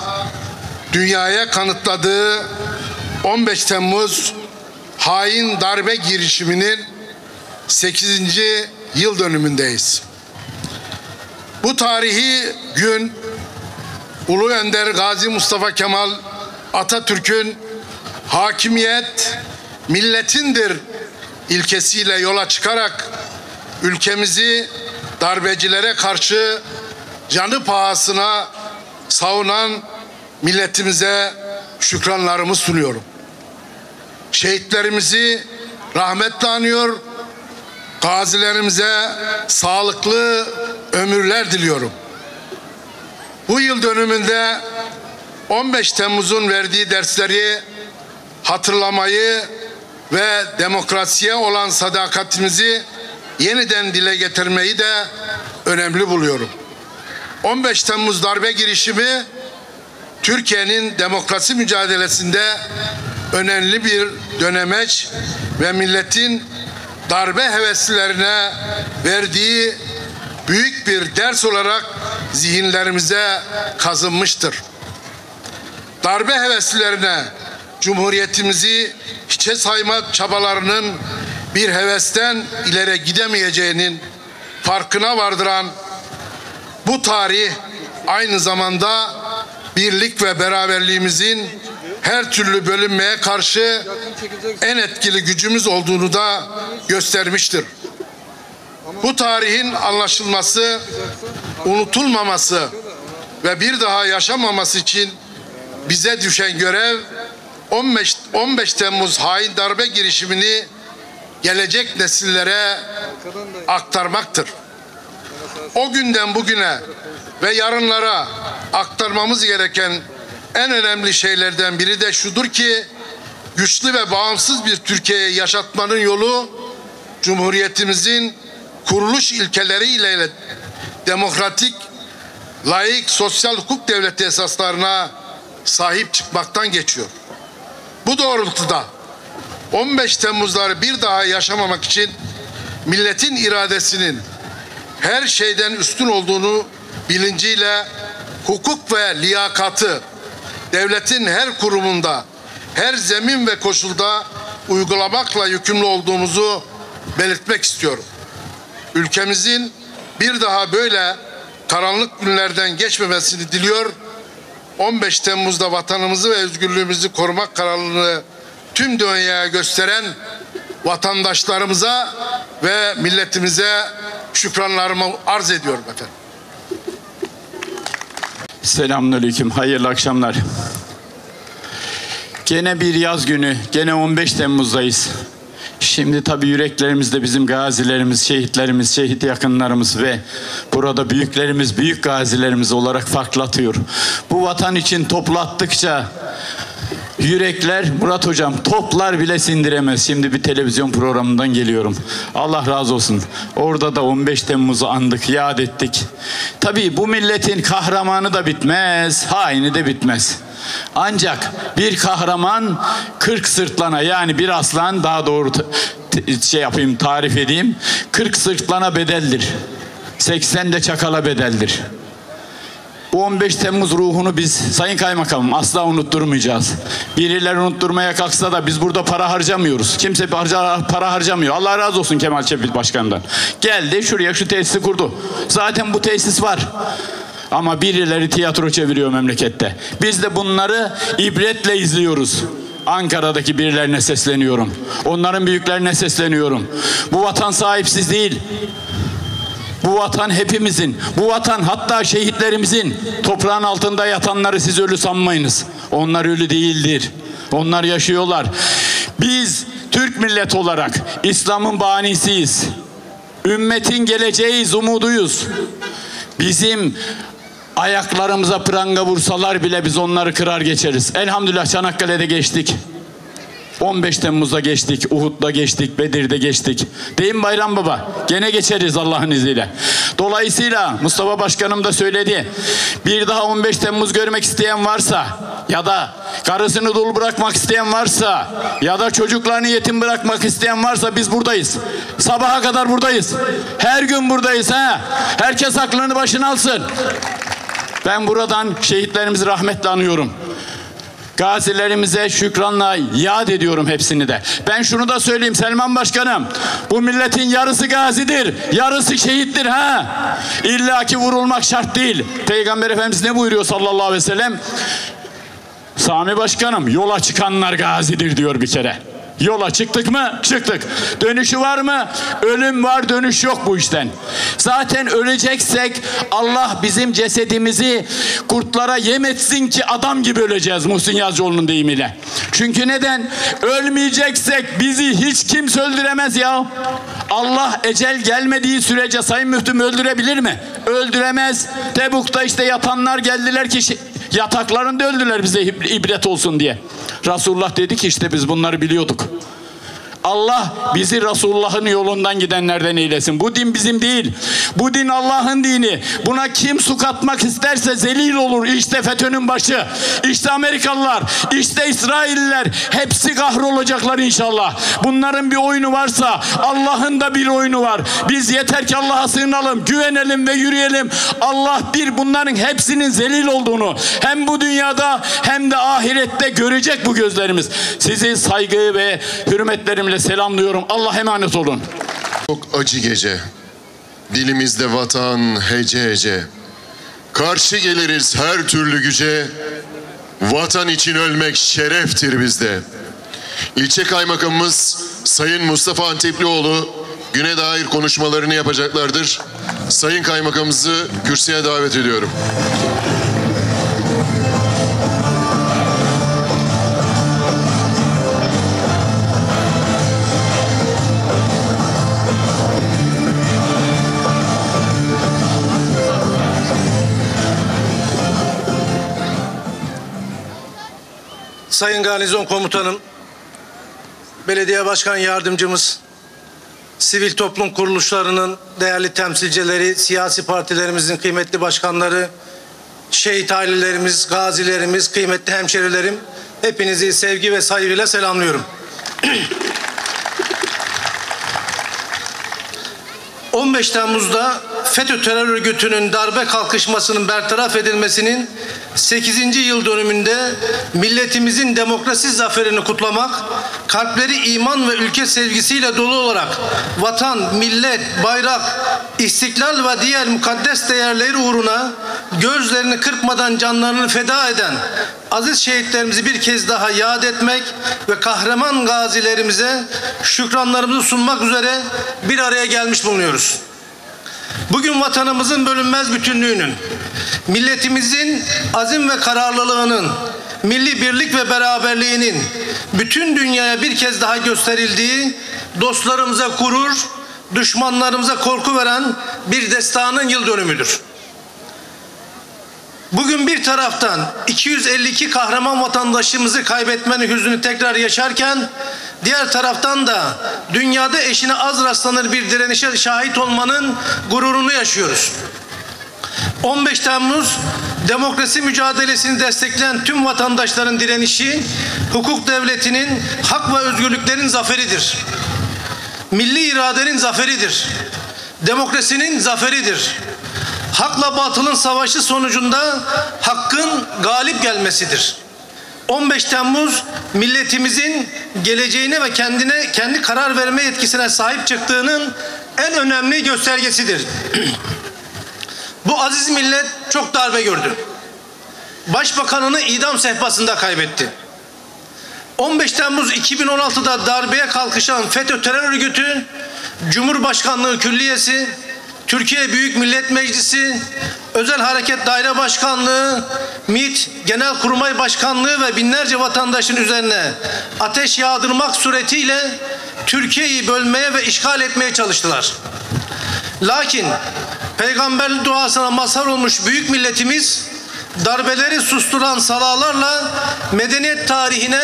dünyaya kanıtladığı 15 Temmuz hain darbe girişiminin 8. yıl dönümündeyiz. Bu tarihi gün Ulu Önder Gazi Mustafa Kemal Atatürk'ün hakimiyet milletindir ilkesiyle yola çıkarak ülkemizi darbecilere karşı canı pahasına savunan milletimize şükranlarımı sunuyorum. Şehitlerimizi rahmetle anıyor, gazilerimize sağlıklı ömürler diliyorum. Bu yıl dönümünde 15 Temmuz'un verdiği dersleri hatırlamayı ve demokrasiye olan sadakatimizi yeniden dile getirmeyi de önemli buluyorum. 15 Temmuz darbe girişimi Türkiye'nin demokrasi mücadelesinde önemli bir dönemeç ve milletin darbe heveslilerine verdiği büyük bir ders olarak zihinlerimize kazınmıştır. Darbe heveslilerine Cumhuriyetimizi hiçe sayma çabalarının bir hevesten ileri gidemeyeceğinin farkına vardıran bu tarih aynı zamanda birlik ve beraberliğimizin her türlü bölünmeye karşı en etkili gücümüz olduğunu da göstermiştir. Bu tarihin anlaşılması, unutulmaması ve bir daha yaşamaması için bize düşen görev 15, 15 Temmuz hain darbe girişimini gelecek nesillere aktarmaktır. O günden bugüne ve yarınlara aktarmamız gereken en önemli şeylerden biri de şudur ki güçlü ve bağımsız bir Türkiye'ye yaşatmanın yolu Cumhuriyetimizin kuruluş ilkeleriyle demokratik, layık, sosyal hukuk devleti esaslarına sahip çıkmaktan geçiyor. Bu doğrultuda 15 Temmuzları bir daha yaşamamak için milletin iradesinin her şeyden üstün olduğunu bilinciyle hukuk ve liyakatı devletin her kurumunda, her zemin ve koşulda uygulamakla yükümlü olduğumuzu belirtmek istiyorum. Ülkemizin bir daha böyle karanlık günlerden geçmemesini diliyor. 15 Temmuz'da vatanımızı ve özgürlüğümüzü korumak kararlılığını tüm dünyaya gösteren vatandaşlarımıza ve milletimize şükranlarımı arz ediyorum efendim. Selamünaleyküm, hayırlı akşamlar. Gene bir yaz günü, gene 15 Temmuz'dayız. Şimdi tabii yüreklerimizde bizim gazilerimiz, şehitlerimiz, şehit yakınlarımız ve burada büyüklerimiz, büyük gazilerimiz olarak farklatıyor. Bu vatan için toplattıkça Yürekler Murat hocam toplar bile sindiremez. Şimdi bir televizyon programından geliyorum. Allah razı olsun. Orada da 15 Temmuz'u andık, yad ettik. Tabii bu milletin kahramanı da bitmez, haini de bitmez. Ancak bir kahraman 40 sırtlana yani bir aslan daha doğru şey yapayım tarif edeyim. 40 sırtlana bedeldir. 80 de çakala bedeldir. Bu 15 Temmuz ruhunu biz Sayın Kaymakamım asla unutturmayacağız. Birileri unutturmaya kalksa da biz burada para harcamıyoruz. Kimse harca, para harcamıyor. Allah razı olsun Kemal Çepil Başkan'dan. Geldi şuraya şu tesisi kurdu. Zaten bu tesis var. Ama birileri tiyatro çeviriyor memlekette. Biz de bunları ibretle izliyoruz. Ankara'daki birilerine sesleniyorum. Onların büyüklerine sesleniyorum. Bu vatan sahipsiz değil. Bu vatan hepimizin. Bu vatan hatta şehitlerimizin toprağın altında yatanları siz ölü sanmayınız. Onlar ölü değildir. Onlar yaşıyorlar. Biz Türk millet olarak İslam'ın banisiyiz. Ümmetin geleceğiz, umuduyuz. Bizim ayaklarımıza pranga vursalar bile biz onları kırar geçeriz. Elhamdülillah Çanakkale'de geçtik. 15 Temmuz'da geçtik, Uhud'da geçtik, Bedir'de geçtik. Değil Bayram Baba? Gene geçeriz Allah'ın izniyle. Dolayısıyla Mustafa Başkanım da söyledi. Bir daha 15 Temmuz görmek isteyen varsa ya da karısını dul bırakmak isteyen varsa ya da çocuklarını yetim bırakmak isteyen varsa biz buradayız. Sabaha kadar buradayız. Her gün buradayız ha. Herkes aklını başına alsın. Ben buradan şehitlerimizi rahmetle anıyorum. Gazilerimize şükranla yad ediyorum hepsini de. Ben şunu da söyleyeyim Selman Başkanım. Bu milletin yarısı gazidir, yarısı şehittir ha. İlla ki vurulmak şart değil. Peygamber Efendimiz ne buyuruyor sallallahu aleyhi ve sellem? Sami Başkanım yola çıkanlar gazidir diyor bir kere. Yola çıktık mı? Çıktık. Dönüşü var mı? Ölüm var, dönüş yok bu işten. Zaten öleceksek Allah bizim cesedimizi kurtlara yem etsin ki adam gibi öleceğiz Muhsin Yazıcıoğlu'nun deyimiyle. Çünkü neden? Ölmeyeceksek bizi hiç kimse öldüremez ya. Allah ecel gelmediği sürece Sayın Müftüm öldürebilir mi? Öldüremez. Tebuk'ta işte yatanlar geldiler ki şi- yataklarında öldüler bize ibret olsun diye. Resulullah dedi ki işte biz bunları biliyorduk. Allah bizi Resulullah'ın yolundan gidenlerden eylesin. Bu din bizim değil. Bu din Allah'ın dini. Buna kim su katmak isterse zelil olur. İşte FETÖ'nün başı. İşte Amerikalılar. işte İsrailliler. Hepsi kahrolacaklar inşallah. Bunların bir oyunu varsa Allah'ın da bir oyunu var. Biz yeter ki Allah'a sığınalım, güvenelim ve yürüyelim. Allah bir bunların hepsinin zelil olduğunu hem bu dünyada hem de ahirette görecek bu gözlerimiz. Sizi saygı ve hürmetlerimle selamlıyorum. Allah emanet olun. Çok acı gece. Dilimizde vatan hece hece. Karşı geliriz her türlü güce. Vatan için ölmek şereftir bizde. İlçe kaymakamımız Sayın Mustafa Anteplioğlu güne dair konuşmalarını yapacaklardır. Sayın kaymakamımızı kürsüye davet ediyorum. Sayın Garnizon Komutanım, Belediye Başkan Yardımcımız, sivil toplum kuruluşlarının değerli temsilcileri, siyasi partilerimizin kıymetli başkanları, şehit ailelerimiz, gazilerimiz, kıymetli hemşerilerim, hepinizi sevgi ve saygıyla selamlıyorum. 15 Temmuz'da FETÖ terör örgütünün darbe kalkışmasının bertaraf edilmesinin 8. yıl dönümünde milletimizin demokrasi zaferini kutlamak, kalpleri iman ve ülke sevgisiyle dolu olarak vatan, millet, bayrak, istiklal ve diğer mukaddes değerleri uğruna gözlerini kırpmadan canlarını feda eden aziz şehitlerimizi bir kez daha yad etmek ve kahraman gazilerimize şükranlarımızı sunmak üzere bir araya gelmiş bulunuyoruz. Bugün vatanımızın bölünmez bütünlüğünün, milletimizin azim ve kararlılığının, milli birlik ve beraberliğinin bütün dünyaya bir kez daha gösterildiği, dostlarımıza gurur, düşmanlarımıza korku veren bir destanın yıl dönümüdür. Bugün bir taraftan 252 kahraman vatandaşımızı kaybetmenin hüznünü tekrar yaşarken diğer taraftan da dünyada eşine az rastlanır bir direnişe şahit olmanın gururunu yaşıyoruz. 15 Temmuz demokrasi mücadelesini destekleyen tüm vatandaşların direnişi hukuk devletinin hak ve özgürlüklerin zaferidir. Milli iradenin zaferidir. Demokrasinin zaferidir hakla batılın savaşı sonucunda hakkın galip gelmesidir. 15 Temmuz milletimizin geleceğine ve kendine kendi karar verme yetkisine sahip çıktığının en önemli göstergesidir. Bu aziz millet çok darbe gördü. Başbakanını idam sehpasında kaybetti. 15 Temmuz 2016'da darbeye kalkışan FETÖ terör örgütü Cumhurbaşkanlığı Külliyesi Türkiye Büyük Millet Meclisi, Özel Hareket Daire Başkanlığı, MİT, Genelkurmay Başkanlığı ve binlerce vatandaşın üzerine ateş yağdırmak suretiyle Türkiye'yi bölmeye ve işgal etmeye çalıştılar. Lakin peygamberli duasına mazhar olmuş büyük milletimiz darbeleri susturan salalarla medeniyet tarihine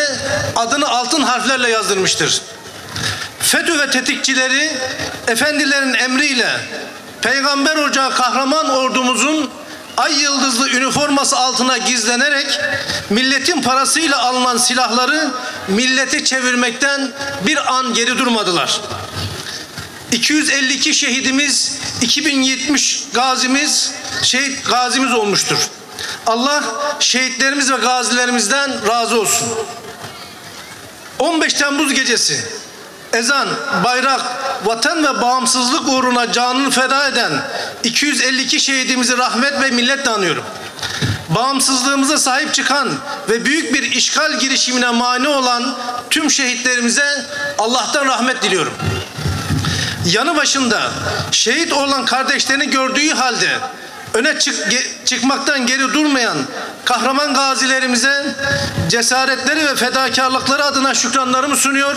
adını altın harflerle yazdırmıştır. FETÖ ve tetikçileri efendilerin emriyle Peygamber Ocağı kahraman ordumuzun ay yıldızlı üniforması altına gizlenerek milletin parasıyla alınan silahları millete çevirmekten bir an geri durmadılar. 252 şehidimiz, 2070 gazimiz, şehit gazimiz olmuştur. Allah şehitlerimiz ve gazilerimizden razı olsun. 15 Temmuz gecesi ezan, bayrak, vatan ve bağımsızlık uğruna canını feda eden 252 şehidimizi rahmet ve milletle anıyorum. Bağımsızlığımıza sahip çıkan ve büyük bir işgal girişimine mani olan tüm şehitlerimize Allah'tan rahmet diliyorum. Yanı başında şehit olan kardeşlerini gördüğü halde öne çık, ge, çıkmaktan geri durmayan kahraman gazilerimize cesaretleri ve fedakarlıkları adına şükranlarımı sunuyor.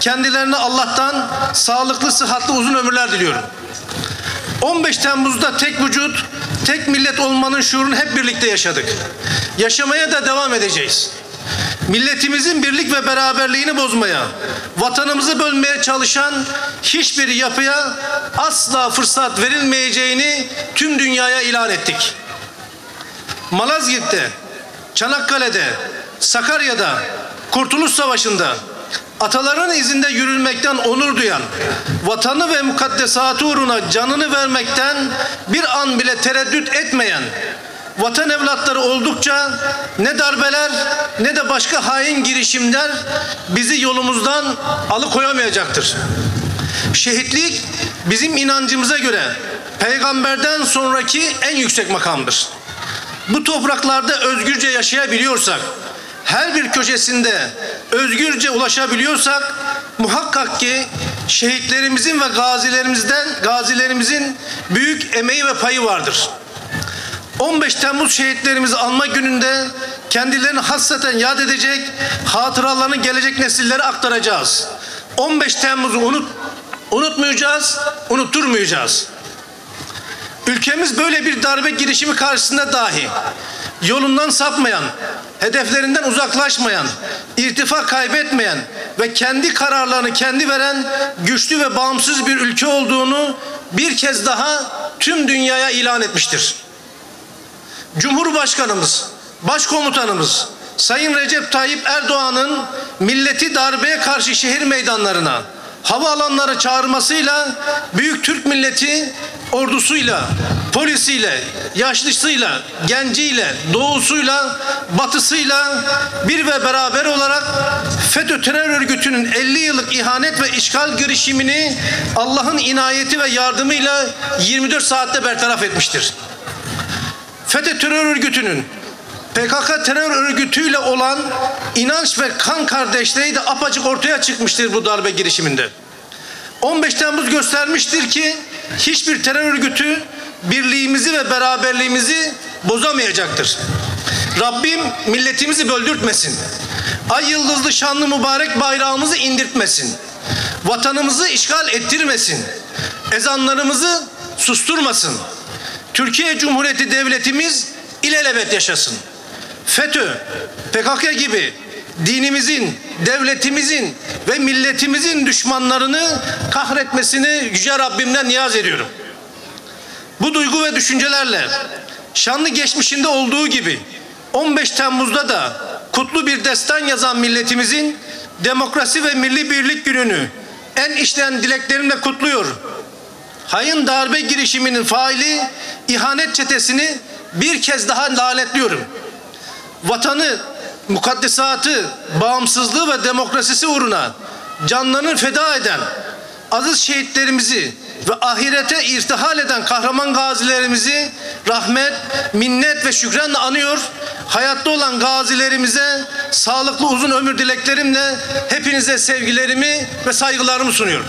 Kendilerine Allah'tan sağlıklı, sıhhatli uzun ömürler diliyorum. 15 Temmuz'da tek vücut, tek millet olmanın şuurunu hep birlikte yaşadık. Yaşamaya da devam edeceğiz. Milletimizin birlik ve beraberliğini bozmaya, vatanımızı bölmeye çalışan hiçbir yapıya asla fırsat verilmeyeceğini tüm dünyaya ilan ettik. Malazgirt'te, Çanakkale'de, Sakarya'da, Kurtuluş Savaşı'nda ataların izinde yürülmekten onur duyan, vatanı ve mukaddesatı uğruna canını vermekten bir an bile tereddüt etmeyen, vatan evlatları oldukça ne darbeler ne de başka hain girişimler bizi yolumuzdan alıkoyamayacaktır. Şehitlik bizim inancımıza göre peygamberden sonraki en yüksek makamdır. Bu topraklarda özgürce yaşayabiliyorsak, her bir köşesinde özgürce ulaşabiliyorsak muhakkak ki şehitlerimizin ve gazilerimizden gazilerimizin büyük emeği ve payı vardır. 15 Temmuz şehitlerimizi anma gününde kendilerini hasreten yad edecek, hatıralarını gelecek nesillere aktaracağız. 15 Temmuz'u unut, unutmayacağız, unutturmayacağız. Ülkemiz böyle bir darbe girişimi karşısında dahi yolundan sapmayan, hedeflerinden uzaklaşmayan, irtifa kaybetmeyen ve kendi kararlarını kendi veren güçlü ve bağımsız bir ülke olduğunu bir kez daha tüm dünyaya ilan etmiştir. Cumhurbaşkanımız, Başkomutanımız Sayın Recep Tayyip Erdoğan'ın milleti darbeye karşı şehir meydanlarına, havaalanlara çağırmasıyla büyük Türk milleti ordusuyla, polisiyle, yaşlısıyla, genciyle, doğusuyla, batısıyla bir ve beraber olarak FETÖ terör örgütünün 50 yıllık ihanet ve işgal girişimini Allah'ın inayeti ve yardımıyla 24 saatte bertaraf etmiştir. FETÖ terör örgütünün PKK terör örgütüyle olan inanç ve kan kardeşliği de apacık ortaya çıkmıştır bu darbe girişiminde. 15 Temmuz göstermiştir ki hiçbir terör örgütü birliğimizi ve beraberliğimizi bozamayacaktır. Rabbim milletimizi böldürtmesin. Ay yıldızlı şanlı mübarek bayrağımızı indirtmesin. Vatanımızı işgal ettirmesin. Ezanlarımızı susturmasın. Türkiye Cumhuriyeti Devletimiz ilelebet yaşasın. FETÖ, PKK gibi dinimizin, devletimizin ve milletimizin düşmanlarını kahretmesini Yüce Rabbimden niyaz ediyorum. Bu duygu ve düşüncelerle şanlı geçmişinde olduğu gibi 15 Temmuz'da da kutlu bir destan yazan milletimizin demokrasi ve milli birlik gününü en içten dileklerimle kutluyor. Hayın darbe girişiminin faili ihanet çetesini bir kez daha lanetliyorum. Vatanı, mukaddesatı, bağımsızlığı ve demokrasisi uğruna canlarını feda eden aziz şehitlerimizi ve ahirete irtihal eden kahraman gazilerimizi rahmet, minnet ve şükranla anıyor. Hayatta olan gazilerimize sağlıklı uzun ömür dileklerimle hepinize sevgilerimi ve saygılarımı sunuyorum.